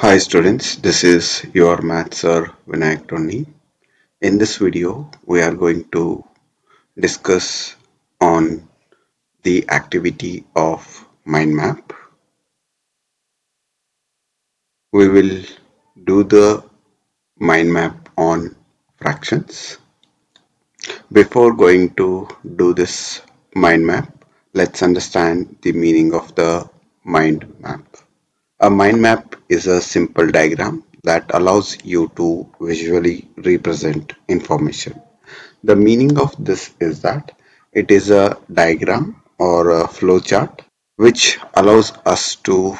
Hi students, this is your math sir Vinayak Tony. In this video, we are going to discuss on the activity of mind map. We will do the mind map on fractions. Before going to do this mind map, let's understand the meaning of the mind map. A mind map is a simple diagram that allows you to visually represent information. The meaning of this is that it is a diagram or a flowchart which allows us to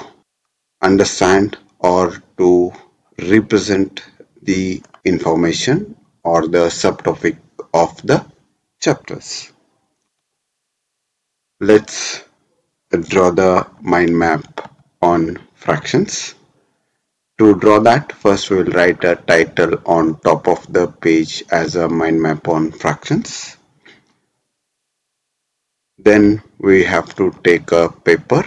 understand or to represent the information or the subtopic of the chapters. Let's draw the mind map on fractions. To draw that, first we will write a title on top of the page as a mind map on fractions. Then we have to take a paper.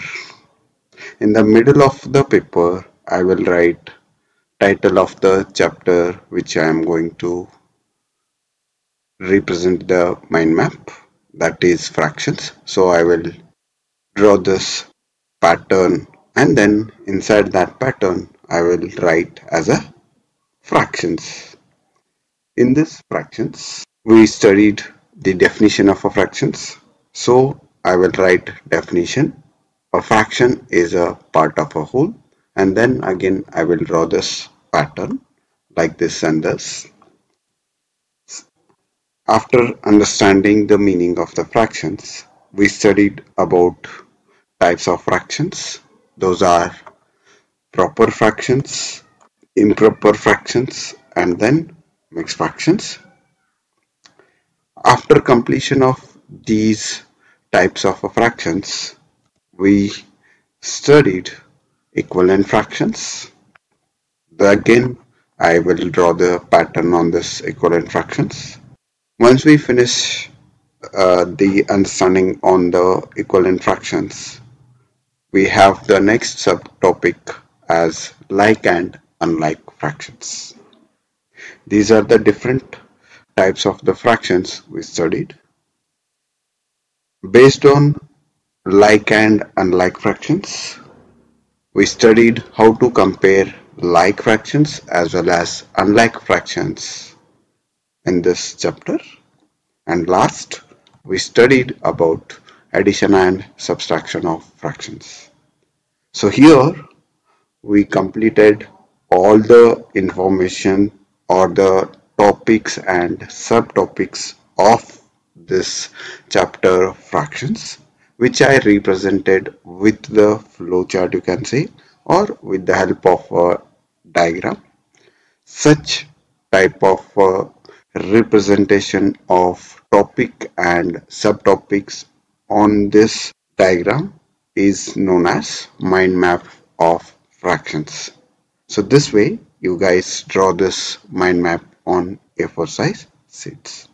In the middle of the paper, I will write title of the chapter which I am going to represent the mind map that is fractions. So I will draw this pattern and then inside that pattern I will write as a fractions. In this fractions we studied the definition of a fractions so I will write definition a fraction is a part of a whole and then again I will draw this pattern like this and this. After understanding the meaning of the fractions we studied about types of fractions those are proper fractions, improper fractions and then mixed fractions. After completion of these types of fractions, we studied equivalent fractions. Again, I will draw the pattern on this equivalent fractions. Once we finish uh, the understanding on the equivalent fractions, we have the next subtopic as like and unlike fractions. These are the different types of the fractions we studied. Based on like and unlike fractions, we studied how to compare like fractions as well as unlike fractions in this chapter. And last, we studied about addition and subtraction of fractions. So here we completed all the information or the topics and subtopics of this chapter fractions which I represented with the flowchart you can say or with the help of a diagram. Such type of uh, representation of topic and subtopics on this diagram is known as mind map of fractions. So this way you guys draw this mind map on A4 size sheets.